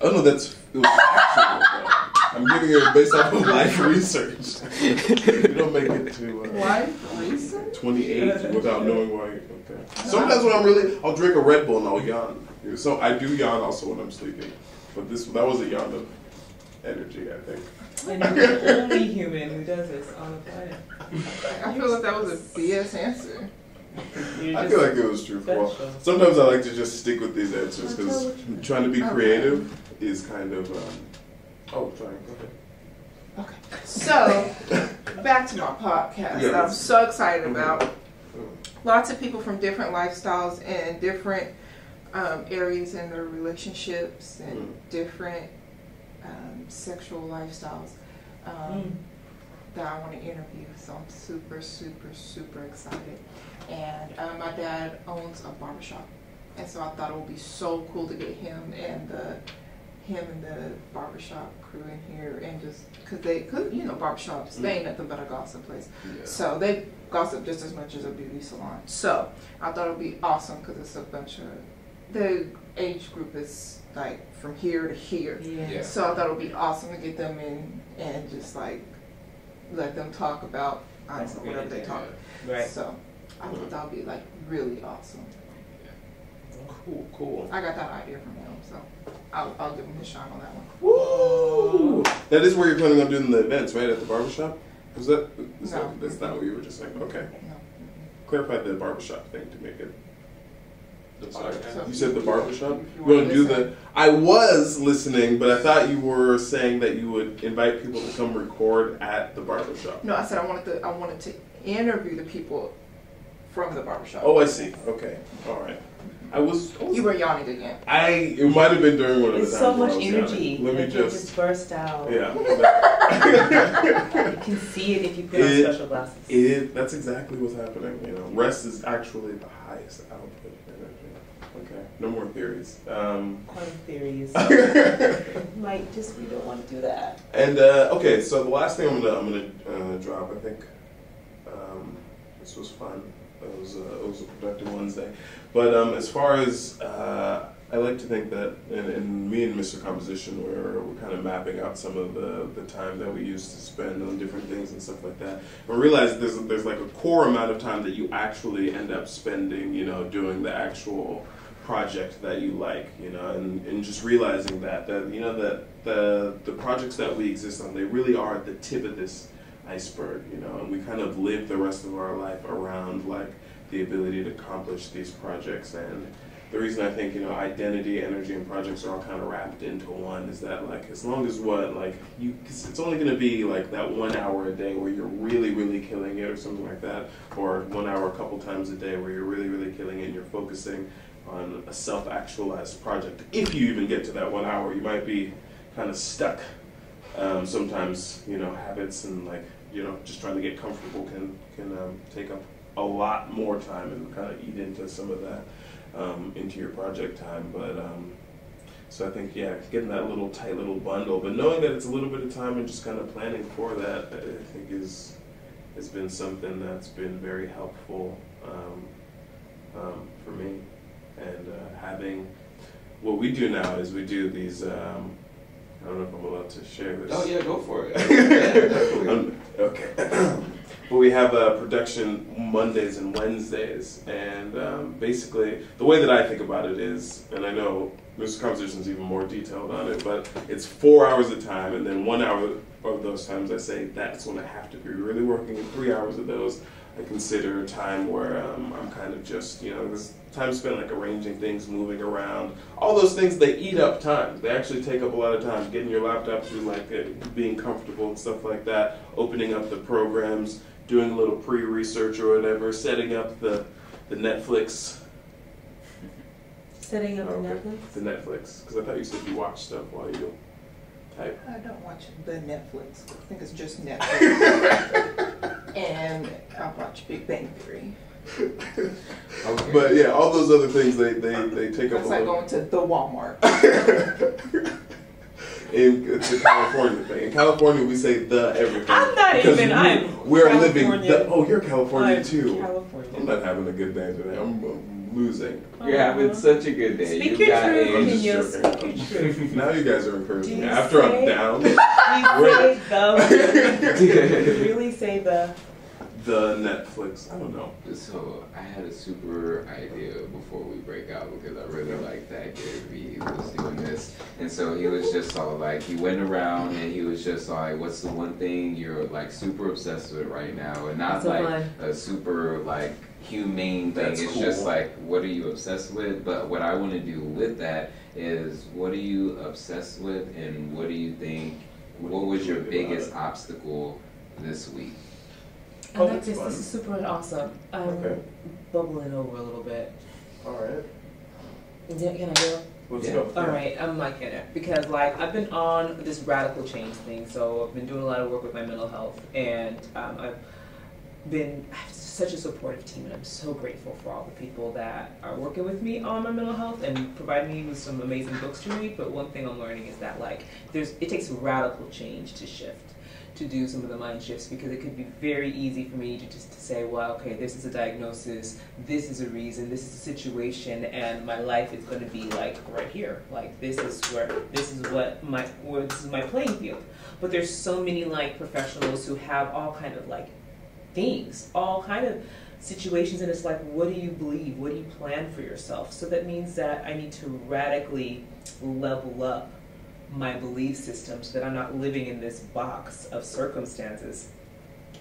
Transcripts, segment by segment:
Oh no, that's it was actual. I'm giving it based off of life research. you don't make it to uh, Life reason? 28 without knowing why. Okay. Sometimes when I'm really, I'll drink a Red Bull and I'll yawn. So I do yawn also when I'm sleeping, but this that was a yawn of energy, I think. And you're the only human who does this on the planet. I feel like that was a BS answer. You're I feel like it was true. Well, special. sometimes I like to just stick with these answers because trying to be Okay. creative is kind of. Um, oh, sorry. Go ahead. Okay. So, back to my podcast. Yeah, I'm let's- so excited about Oh, lots of people from different lifestyles and different um, areas in their relationships and Mm. different um, sexual lifestyles um, Mm. That I want to interview. So I'm super, super, super excited. And uh, my dad owns a barbershop, and so I thought it would be so cool to get him and the him and the barbershop crew in here and just because they could you know barbershops they ain't nothing but a gossip place Yeah. so they gossip just as much as a beauty salon. So I thought it would be awesome because it's a bunch of the age group is like from here to here. Yeah. Yeah. So I thought it would be awesome to get them in and just like let them talk about I That's don't know whatever they talk. Right. So I thought that would be like really awesome. Cool, cool. I got that idea from him, so I'll, I'll give him his shine on that one. Woo! That is where you're planning on doing the events, right? At the barbershop? Was that, is No. that that's not what you were just saying? Okay. No. Clarify the barbershop thing to make it. I'm sorry. You said the barbershop? If You you want to do the. I was listening, but I thought you were saying that you would invite people to come record at the barbershop. No, I said I wanted to I wanted to interview the people from the barbershop. Oh, I see. Okay. All right. I was. I was- You were yawning again. I. It might have been during one of the There's times. so much energy. yawning. Let me it just. just burst out. Yeah. You can see it if you put on special glasses. It, that's exactly what's happening. You know, rest is actually the highest output energy. Okay, no more theories. Um, Quantum theories. Might just we don't want to do that. and uh, okay, so the last thing I'm gonna I'm gonna uh, drop. I think um, this was fun. It was uh, it was a productive Wednesday. But um, as far as uh, I like to think that, and, and me and Mr. Composition, we're, we're kind of mapping out some of the, the time that we used to spend on different things and stuff like that. And we realize there's there's like a core amount of time that you actually end up spending, you know, doing the actual project that you like, you know, and, and just realizing that that you know that the the projects that we exist on, they really are at the tip of this iceberg, you know, and we kind of live the rest of our life around like the ability to accomplish these projects. And the reason I think you know identity, energy, and projects are all kind of wrapped into one is that like as long as what like you, it's only going to be like that one hour a day where you're really really killing it or something like that, or one hour a couple times a day where you're really really killing it and you're focusing on a self-actualized project. If you even get to that one hour, you might be kind of stuck. Um, sometimes you know habits and like you know just trying to get comfortable can can um, take up a lot more time and kind of eat into some of that um, into your project time. But um, so I think yeah, getting that little tight little bundle, but knowing that it's a little bit of time and just kind of planning for that, I think is has been something that's been very helpful um, um, for me. And uh, having what we do now is we do these. Um, I don't know if I'm allowed to share this. Oh yeah, go for it. Yeah. Um, okay. but we have a production Mondays and Wednesdays, and um, basically the way that I think about it is, and I know Mr. is even more detailed on it, but it's four hours of time, and then one hour of those times I say that's when I have to be really working, and three hours of those I consider time where um, I'm kind of just, you know, this time spent like arranging things, moving around, all those things. They eat up time. They actually take up a lot of time. Getting your laptop through, like uh, being comfortable and stuff like that. Opening up the programs, doing a little pre-research or whatever, setting up the the Netflix. Setting up Oh, the okay. Netflix. The Netflix, because I thought you said you watch stuff while you type. I don't watch the Netflix. I think it's just Netflix. And I watch Big Bang Theory. Okay. But yeah, all those other things they they, they take up That's a like little. going to the Walmart. In, it's California thing. In California, we say the everything. I'm not Because even- we- I'm We're living the. Oh, you're California I'm too. California. I'm not having a good day today. I'm, I'm losing. You're having such a good day. Speak you your got truth, I'm a just Kenya. Speak your truth. Now you guys are encouraging Do me. you After I'm say- down, You say the. really say the. The Netflix. I don't know. So I had a super idea before we break out because I really like that Gary Vee was doing this, and so he was just all like he went around and he was just like, "What's the one thing you're like super obsessed with right now?" And not That's like line. a super like humane thing. That's it's cool. just like, what are you obsessed with? But what I want to do with that is, what are you obsessed with, and what do you think? What was your biggest obstacle this week? I like this. This is super awesome. I'm Okay. bubbling over a little bit. All right. Yeah, Can I go? Let's Yeah. go. All right, I'm like in it because like I've been on this radical change thing. So I've been doing a lot of work with my mental health, and um, I've been I have such a supportive team, and I'm so grateful for all the people that are working with me on my mental health and providing me with some amazing books to read. But one thing I'm learning is that like there's it takes radical change to shift to do some of the mind shifts because it could be very easy for me to just to say, well, okay, this is a diagnosis, this is a reason, this is a situation, and my life is going to be like right here, like this is where this is what my where this is my playing field. But there's so many like professionals who have all kind of like things, all kind of situations, and it's like, what do you believe? What do you plan for yourself? So that means that I need to radically level up my belief system so that I'm not living in this box of circumstances.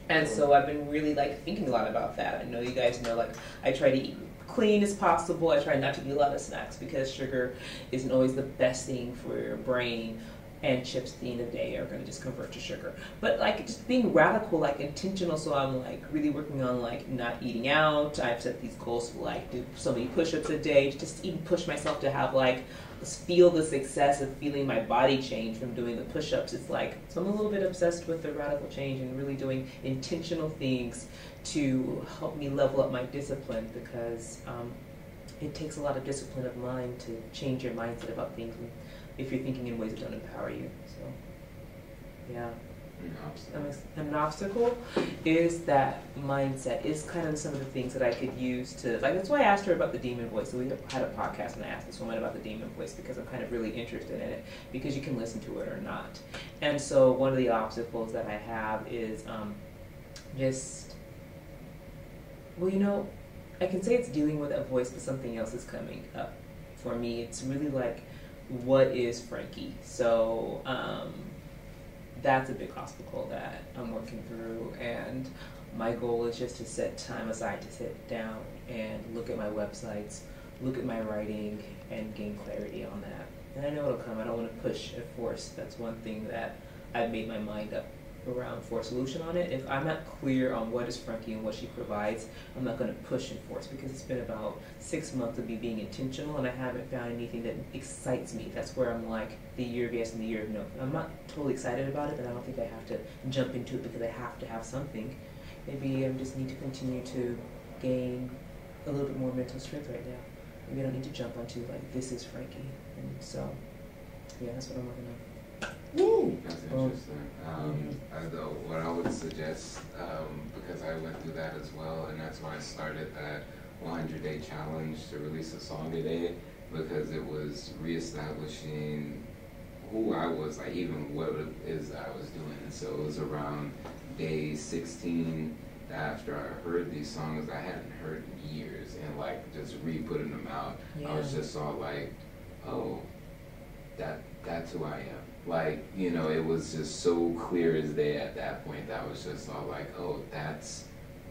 And so I've been really like thinking a lot about that. I know you guys know like I try to eat clean as possible. I try not to eat a lot of snacks because sugar isn't always the best thing for your brain. And chips at the end of the day are going to just convert to sugar. But like just being radical, like intentional. So I'm like really working on like not eating out. I've set these goals to like do so many push-ups a day. Just even push myself to have like feel the success of feeling my body change from doing the push-ups. It's like so I'm a little bit obsessed with the radical change and really doing intentional things to help me level up my discipline because um, it takes a lot of discipline of mind to change your mindset about things if you're thinking in ways that don't empower you. So, yeah. An obstacle is that mindset is kind of some of the things that I could use to like. That's why I asked her about the demon voice. So we had a podcast and I asked this woman about the demon voice because I'm kind of really interested in it because you can listen to it or not. And so one of the obstacles that I have is um, just well, you know, I can say it's dealing with a voice, but something else is coming up for me. It's really like, what is Franque? So. Um, that's a big obstacle that I'm working through. And my goal is just to set time aside to sit down and look at my websites, look at my writing, and gain clarity on that. And I know it'll come. I don't want to push and force. That's one thing that I've made my mind up around for a solution on it. If I'm not clear on what is Franque and what she provides, I'm not going to push and force because it's been about six months of me being intentional and I haven't found anything that excites me. That's where I'm like the year of yes and the year of no. I'm not totally excited about it, but I don't think I have to jump into it because I have to have something. Maybe I just need to continue to gain a little bit more mental strength right now. Maybe I don't need to jump onto like this is Franque. And so, yeah, that's what I'm working on. Woo! That's interesting. Um, I, though, what I would suggest, um, because I went through that as well, and that's why I started that 100 day challenge to release a song a day, because it was reestablishing who I was, like even what it is that I was doing. And so it was around day 16 after I heard these songs I hadn't heard in years, and like just re-putting them out. I was just all like, oh, that that's who I am. Like, you know, it was just so clear as day at that point that I was just all like, oh, that's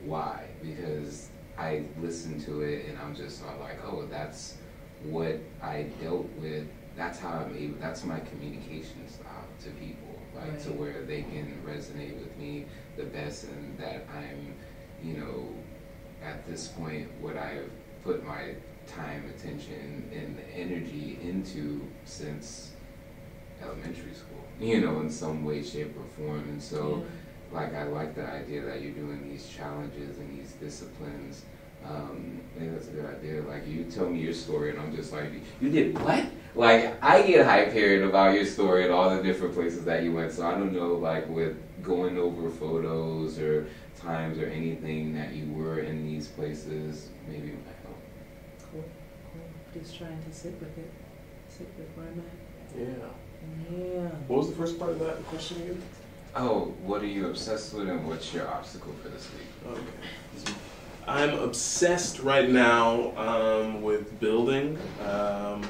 why. Because I listened to it and I'm just all like, oh, that's what I dealt with. That's how I'm able, that's my communication style to people. Like, to where they can resonate with me the best and that I'm, you know, at this point, what I've put my time, attention, and energy into since elementary school, you know, in some way, shape, or form. And so, like, I like the idea that you're doing these challenges and these disciplines. Um, I think that's a good idea. Like, you tell me your story, and I'm just like, you did what? Like, I get hype hearing about your story and all the different places that you went. So I don't know, like, with going over photos or times or anything that you were in these places, maybe it might help. Cool. Just trying to sit with it, sit with where I'm at. Yeah. Yeah. What was the first part of that question again? Oh, what are you obsessed with, and what's your obstacle for this week? Okay. I'm obsessed right now um, with building. Um,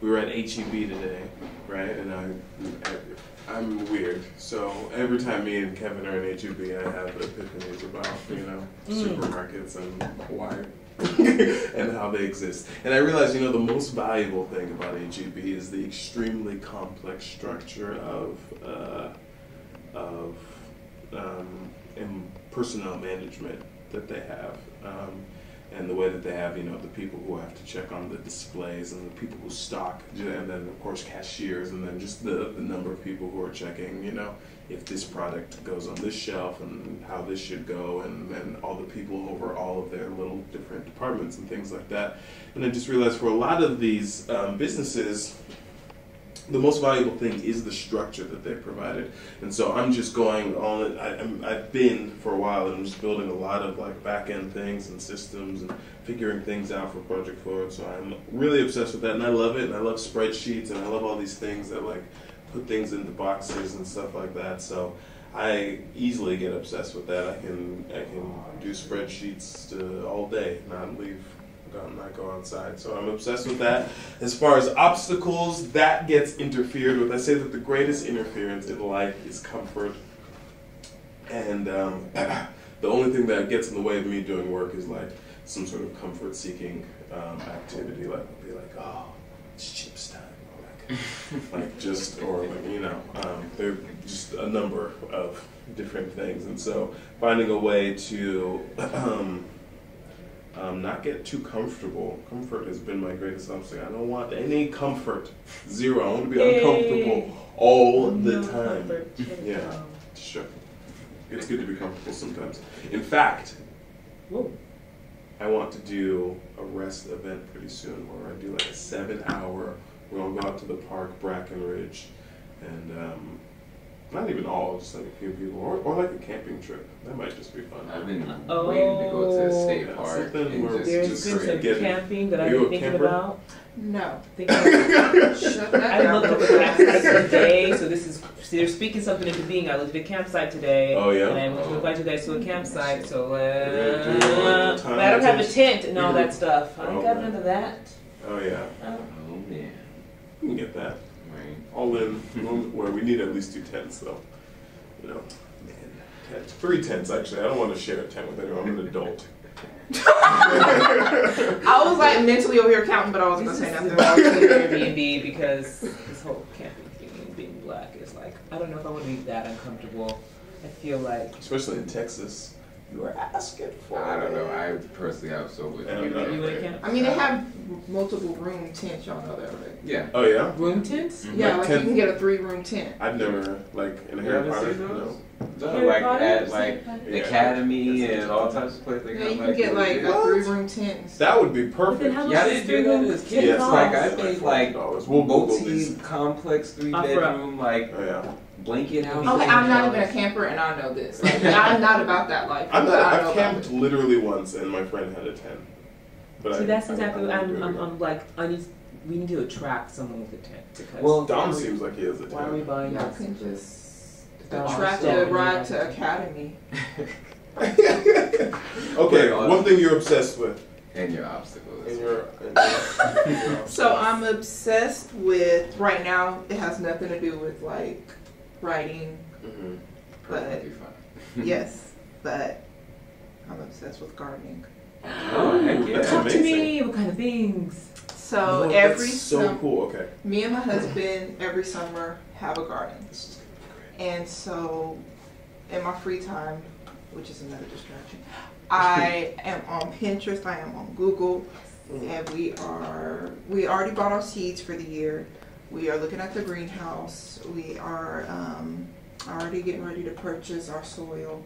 we were at HEB today, right? And I, I, I'm weird. So every time me and Kevin are in HEB, I have epiphanies about you know Mm. supermarkets and why and how they exist. And I realized, you know, the most valuable thing about HEB is the extremely complex structure of uh, of um, personnel management that they have. Um, and the way that they have, you know, the people who have to check on the displays and the people who stock, and then of course cashiers, and then just the, the number of people who are checking, you know, if this product goes on this shelf and how this should go, and then all the people over all of their little different departments and things like that. And I just realized for a lot of these um, businesses, the most valuable thing is the structure that they provided. And so I'm just going on it. I, I've been for a while and I'm just building a lot of like back end things and systems and figuring things out for Project Forward. So I'm really obsessed with that and I love it. And I love spreadsheets and I love all these things that like put things into boxes and stuff like that. So I easily get obsessed with that. I can I can do spreadsheets to, all day, not leave, not go outside. So I'm obsessed with that. As far as obstacles, that gets interfered with. I say that the greatest interference in life is comfort, and um, the only thing that gets in the way of me doing work is like some sort of comfort-seeking um, activity. Like I'll be like, oh, like, like just or like you know, um, there are just a number of different things, and so finding a way to um, um, not get too comfortable. Comfort has been my greatest obstacle. I don't want any comfort. Zero. I want to be Yay. uncomfortable all the time. comfort. Yeah. Sure. It's good to be comfortable sometimes. In fact, Whoa. I want to do a rest event pretty soon where I do like a seven hour, we're going to go out to the park, Brackenridge, and um, not even all, just like a few people, or, or like a camping trip. That might just be fun. I've been Oh. waiting to go to a state Yeah, park something and where just, There's just been some get it. camping that I've been thinking camper? about. No. Thinking Shut that I down. looked at the campsite today, so this is see, they're speaking something into being. I looked at the campsite today, Oh, yeah? and I'm going to invite you guys to a campsite. So We're do, uh, but I don't have a tent. tent and all that stuff. I don't got Okay. none of that. Oh, yeah. Oh. We can get that. right. All in, where we need at least two tents, though. You know, tent. Three tents, actually. I don't want to share a tent with anyone. I'm an adult. I was like mentally over here counting, but I wasn't gonna say the nothing. wrong Airbnb because this whole camping thing and being black is like I don't know if I want to be that uncomfortable. I feel like Especially in Texas. You are asking for I don't know. I personally, I'm so with I you. know. you would camp. I mean, they have multiple room tents. Y'all know that, right? Yeah. Oh, yeah? room tents. Mhm. Yeah, Like like tent- you can get a three room tent. I've never, like, in You Harry haven't Potter, no. No, Harry like Potter? at like Yeah. Academy That's and all types of places. Yeah, you can get like a three room tent. That would be perfect. how Yeah, much they is do that three as kids. Yes, like I cost? think like $40. We'll Google multi complex three Offer bedroom like Oh, yeah. Blanket house. Okay, I'm not even a camper, and I know this. Like, I'm not about that life. I'm not, I I've camped literally once, and my friend had a tent. But See, I, that's exactly. I I'm, wouldn't I'm. I'm like, I need. We need to attract someone with a tent because. Well, Dom we- seems like he has a tent. Why are we tent. buying Y'all this? can just attract so- a ride to Academy. Okay, But, one thing you're obsessed with and your obstacles. in your. In your So I'm obsessed with right now. It has nothing to do with like writing. Mhm. Perfectly fine. yes, but I'm obsessed with gardening. Oh heck yeah! Talk to me. What kind of things? So No, every that's so sum- cool. Okay. me and my husband every summer have a garden, This is be great. and so in my free time, which is another distraction, I am on Pinterest. I am on Google. and we are we already bought our seeds for the year. We are looking at the greenhouse. We are um, already getting ready to purchase our soil.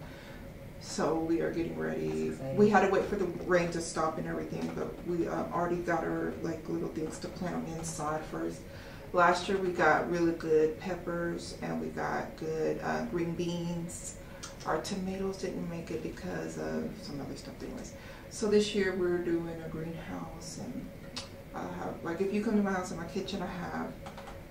So we are getting ready. We had to wait for the rain to stop and everything, but we uh, already got our like little things to plant on inside first. Last year we got really good peppers and we got good uh, green beans. Our tomatoes didn't make it because of some other stuff, anyways. So this year we're doing a greenhouse and I have like if you come to my house in my kitchen, I have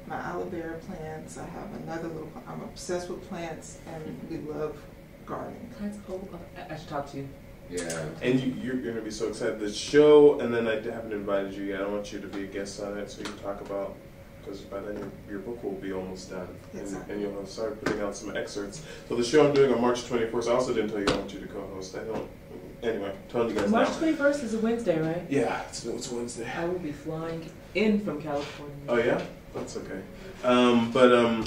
my aloe vera plants. I have another little. I'm obsessed with plants, and we love gardening. Plants. Oh, I- I should talk to you. Yeah. And you, you're going to be so excited. The show, and then I haven't invited you yet. I want you to be a guest on it so you can talk about, because by then your, your book will be almost done. And, Exactly. and you'll have started putting out some excerpts. So the show I'm doing on March 24th, I also didn't tell you I want you to co host. I don't. Anyway, telling you guys March now. twenty first is a Wednesday, right? Yeah, it's, it's Wednesday. I will be flying in from California. Oh yeah, that's okay. Um, but um,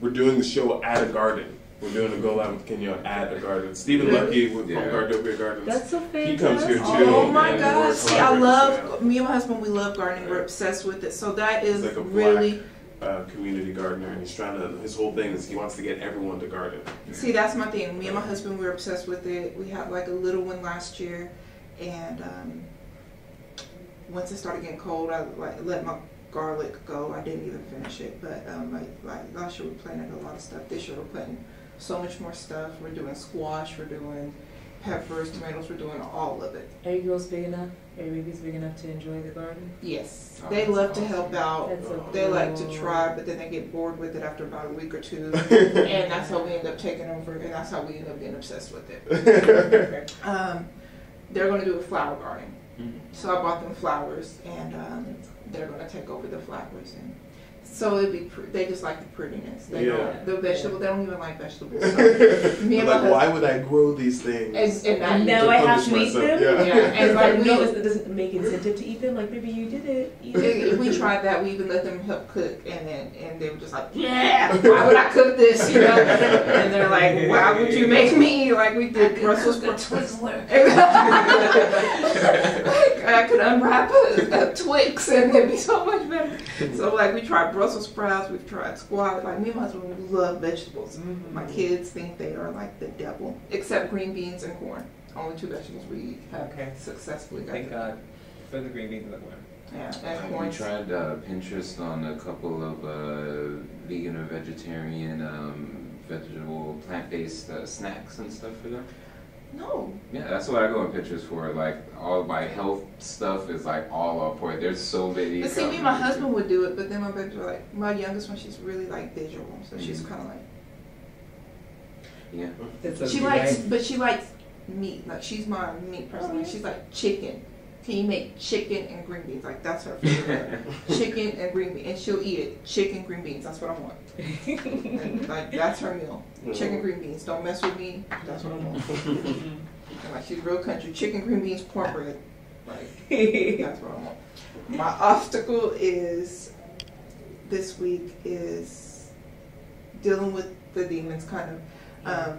we're doing the show at a garden. We're doing a go live with Kinyo at a garden. Stephen Lucke with Yeah. from Gardopia Gardens. That's so He comes here too. Oh my and gosh! See, I love me and my husband. We love gardening. We're obsessed with it. So that is He's like a really uh, community gardener, and he's trying to. His whole thing is he wants to get everyone to garden. see. That's my thing. Me and my husband, we're obsessed with it. We had like a little one last year, and um, once it started getting cold, I like let my garlic go. I didn't even finish it, but um, like, like last year we planted a lot of stuff. This year we're planting so much more stuff. We're doing squash. We're doing peppers, tomatoes. We're doing all of it. Are your girls big enough? Are your babies big enough to enjoy the garden? Yes, Oh, they that's love to help out. So They like to try, but then they get bored with it after about a week or two, and that's how we end up taking over, and that's how we end up being obsessed with it. Um, they're going to do a flower garden, so I bought them flowers, and um, they're going to take over the flowers, and so it'd be pr- they just like the prettiness. They Yeah. don't the vegetable. They don't even like vegetables. So me and my like, husband, why would I grow these things? and, and I, Now I have punish to eat myself, them? Yeah. yeah, and like Like, we, no, it doesn't make incentive to eat them. Like, maybe you did it. If we tried that, we even let them help cook, and then and they were just like, "Yeah, why would I cook this?" You know, and they're like, "Why would you make me?" Like we did Brussels sprouts. Twizzler. like, I could unwrap a, a Twix, and it'd be so much better. So like we tried Brussels sprouts, we've tried squash. Like me and my husband we love vegetables. My kids think they are like the devil, except green beans and corn. Only two vegetables we have Okay. successfully got. Thank God for the green beans and the corn. Yeah, and Have corn. you tried uh, Pinterest on a couple of uh, vegan or vegetarian um, vegetable plant-based uh, snacks and stuff for them? No, Yeah, that's what I go on pictures for. Like all my health stuff is like all on point. There's so many. But see, me and my husband would do it, but then my babies were like, my youngest one, she's really like visual, so she's Mhm. kind of like, Yeah. That's so she likes, right? but she likes meat. Like she's my meat person. Oh, yeah. she's like chicken. Can you make chicken and green beans? Like that's her favorite. chicken and green beans, and she'll eat it. Chicken, green beans. That's what I want. And, like that's her meal. Chicken, green beans. Don't mess with me. That's what I want. And like she's real country. Chicken, green beans, cornbread. Like That's what I want. My obstacle is this week is dealing with the demons, kind of. Um,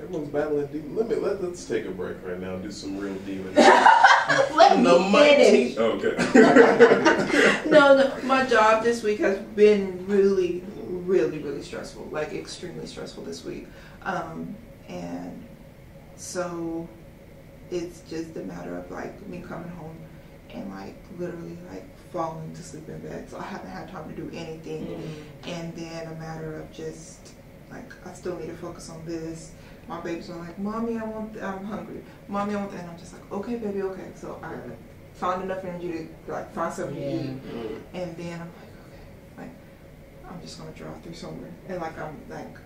Everyone's battling demons. Let me let, let's take a break right now. and Do some real demons. let The me mighty- finish. Oh, okay. No, no, my job this week has been really, really, really stressful. Like extremely stressful this week, um, and so it's just a matter of like me coming home and like literally like falling to sleep in bed. So I haven't had time to do anything. and then a matter of just like I still need to focus on this. My babies are like, "Mommy, I want, I'm hungry. Mommy, I want," and I'm just like, "Okay, baby, okay." So I found enough energy to like find something to eat, mm-hmm. and then I'm like, "Okay, like I'm just gonna drive through somewhere," and like I'm like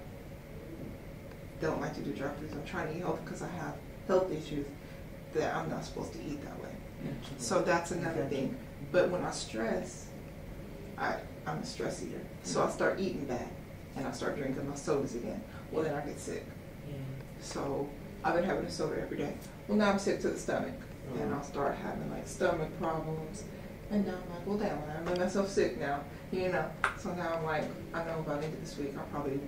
don't like to do drive-throughs. I'm trying to eat healthy because I have health issues that I'm not supposed to eat that way. So that's another Okay. thing. But when I stress, I I'm a stress eater. So mm-hmm. I start eating bad and I start drinking my sodas again. Well then I get sick. So I've been having a soda every day. Well now I'm sick to the stomach. And uh-huh. I'll start having like stomach problems. And now I'm like, well damn, I made myself sick now. You know. So now I'm like, I know by the end of this week I'll probably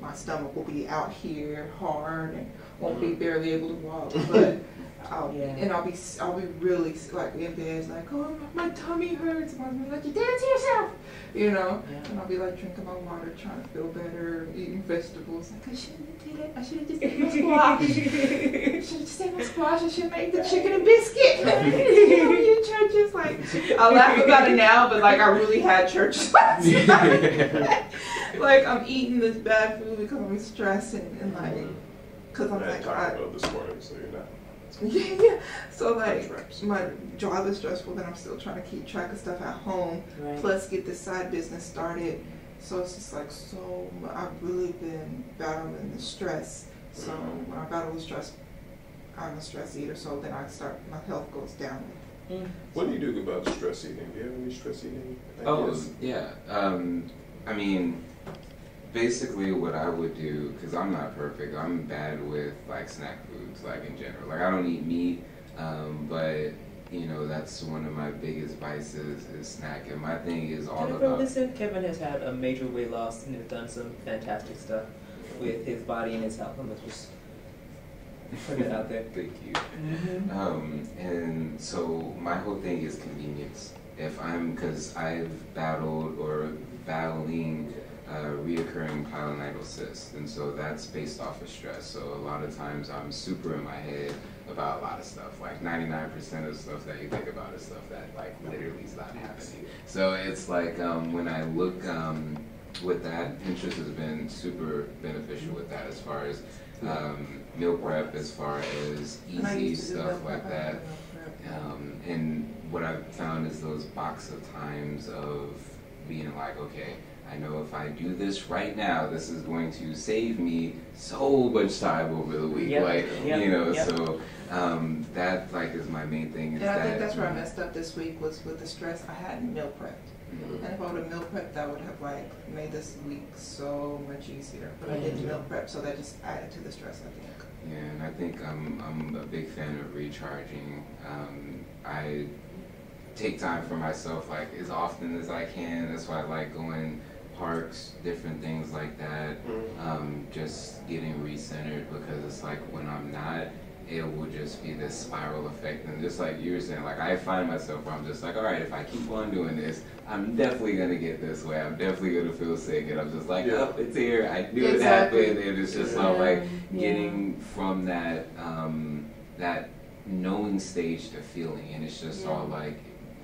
my stomach will be out here hard and won't be barely able to walk. But I'll, Yeah. and I'll be I'll be really like in bed like oh my tummy hurts. My husband's like you did it to yourself, you know. Yeah. And I'll be like drinking my water, trying to feel better, eating vegetables. Like I shouldn't have did it. I should have just ate my squash. I should have just ate my squash. I should have made the chicken and biscuit. you know, you churches like I laugh about it now, but like I really had church last night. like I'm eating this bad food because I'm stressing and like because I'm like I, Bell this morning, so you're not. Yeah, yeah. So like my job is stressful, then I'm still trying to keep track of stuff at home. Right. Plus get this side business started. So it's just like so. I've really been battling the stress. So when I battle the stress, I'm a stress eater. So then I start my health goes down. Mm. What do you do about stress eating? Do you have any stress eating Oh yeah. Um, I mean, basically, what I would do because I'm not perfect. I'm bad with like snack foods, like in general. Like I don't eat meat, um, but you know that's one of my biggest vices is snacking. My thing is all Jennifer, about. listen, Kevin has had a major weight loss and has done some fantastic stuff with his body and his health. I'm just put it out there. Thank you. Mm-hmm. Um, and so my whole thing is convenience. If I'm, because I've battled or battling uh, reoccurring pilonidal cyst, and so that's based off of stress. So a lot of times I'm super in my head about a lot of stuff. Like 99% of stuff that you think about is stuff that like literally is not happening. So it's like um, when I look um, with that, Pinterest has been super beneficial with that as far as um, meal prep, as far as easy used to do stuff like that. Um, and what I've found is those box of times of being like, okay, I know if I do this right now, this is going to save me so much time over the week. Yep, Like, yep, you know, yep. so um, that like is my main thing. Is And I that, think that's where I messed up this week was with the stress. I hadn't meal prepped. Mhm. And if I would have meal prepped, that would have like made this week so much easier. But I didn't meal prep, so that just added to the stress. I think. Yeah, and I think I'm I'm a big fan of recharging. Um, I take time for myself like as often as I can. That's why I like going parks, different things like that. Mhm. Um, just getting recentered because it's like when I'm not, it will just be this spiral effect. And just like you were saying, like I find myself where I'm just like, all right, if I keep on doing this, I'm definitely gonna get this way. I'm definitely gonna feel sick, and I'm just like, Yeah. oh, it's here. I knew it Exactly. happened, and it's just Yeah. all like Yeah. getting from that um, that knowing stage to feeling, and it's just Yeah. all like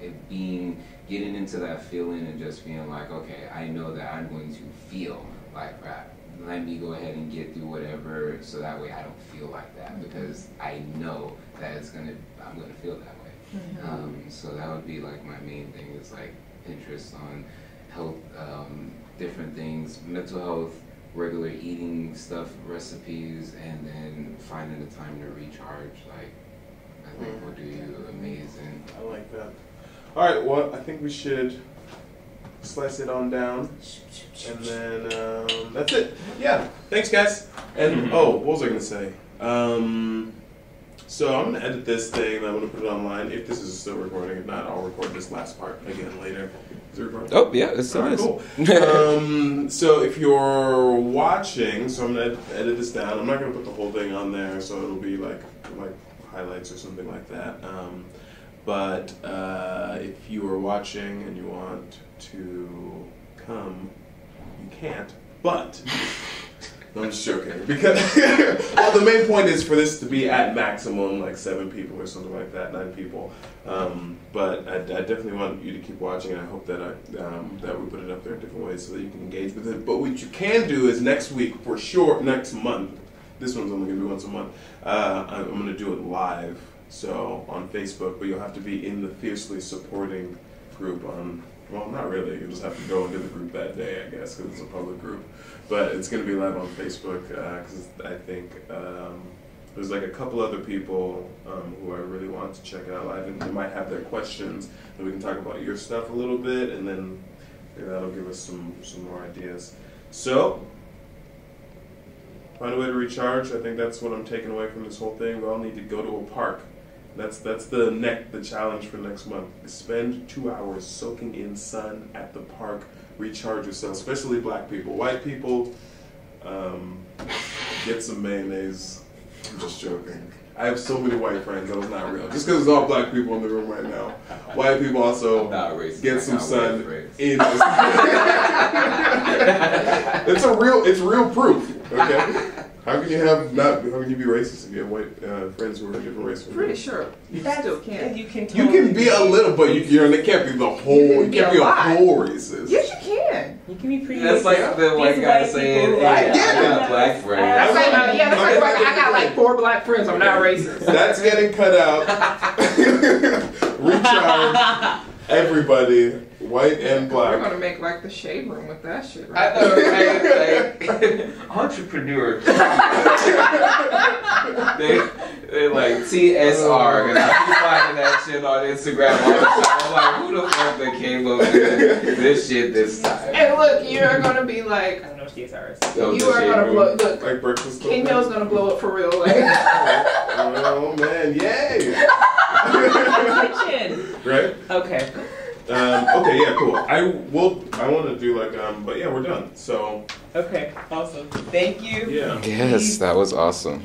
it being getting into that feeling and just being like, okay, I know that I'm going to feel like crap. Let me go ahead and get through whatever, so that way I don't feel like that because I know that it's gonna, I'm gonna feel that way. Um, so that would be like my main thing is like interest on health, um, different things, mental health, regular eating stuff, recipes, and then finding the time to recharge. Like I think will do you amazing. I like that. All right, well, I think we should slice it on down, and then um, that's it. Yeah, thanks, guys. And oh, what was I gonna say? Um, so I'm gonna edit this thing, and I'm gonna put it online. If this is still recording, if not, I'll record this last part again later. Is it recording? Oh yeah, it's All right, cool. um, so if you're watching, so I'm gonna ed- edit this down. I'm not gonna put the whole thing on there, so it'll be like like highlights or something like that. Um, but uh, if you are watching and you want to come, you can't. But no, I'm just joking because well, the main point is for this to be at maximum like seven people or something like that, nine people. Um, but I, I definitely want you to keep watching, and I hope that I um, that we put it up there in different ways so that you can engage with it. But what you can do is next week for sure, next month. This one's only gonna be once a month. Uh, I'm I'm gonna do it live, so on Facebook. But you'll have to be in the fiercely supporting group on. Well, not really. You just have to go into the group that day, I guess, because it's a public group. But it's going to be live on Facebook because I think um, there's like a couple other people um, who I really want to check out live, and they might have their questions, and we can talk about your stuff a little bit, and then that'll give us some some more ideas. So. Find a way to recharge. I think that's what I'm taking away from this whole thing. We all need to go to a park. That's that's the neck the challenge for next month. Spend two hours soaking in sun at the park. Recharge yourself, especially black people. White people, um, get some mayonnaise. I'm just joking. I have so many white friends. That was not real. Just because it's all black people in the room right now. White people also get some sun in. it's a real. It's real proof. Okay. How can you have not? How can you be racist if you have white uh, friends who are different race? from you? Pretty sure you still can. You can. You can be a little, but you, you're, it can't be the whole. You can be can't a be a whole racist. Yes, you can. You can be pretty. That's like yourself. the white guy white saying, people, "Hey, like, I got yeah. black friends." That's That's like, like- yeah, that's like, like, I got like four black friends. I'm not racist. That's getting cut out. Recharge everybody, white and black. We're gonna make like the shade room with that shit. I Right? know, right? Like, entrepreneur. they, they like TSR, and I keep finding that shit on Instagram all the time. I'm like, who the fuck that came up with this shit this time? And look, you're gonna be like, I don't know what TSR is. That you are gonna room. blow. Look, Like breakfast. club. Kinyo's gonna blow up for real. Like, Oh man, yay! Kitchen. right? Okay. Um, okay, yeah, cool. I will. I want to do like um, but yeah, we're done. So Okay. Awesome. Thank you. yeah. Yes, that was awesome.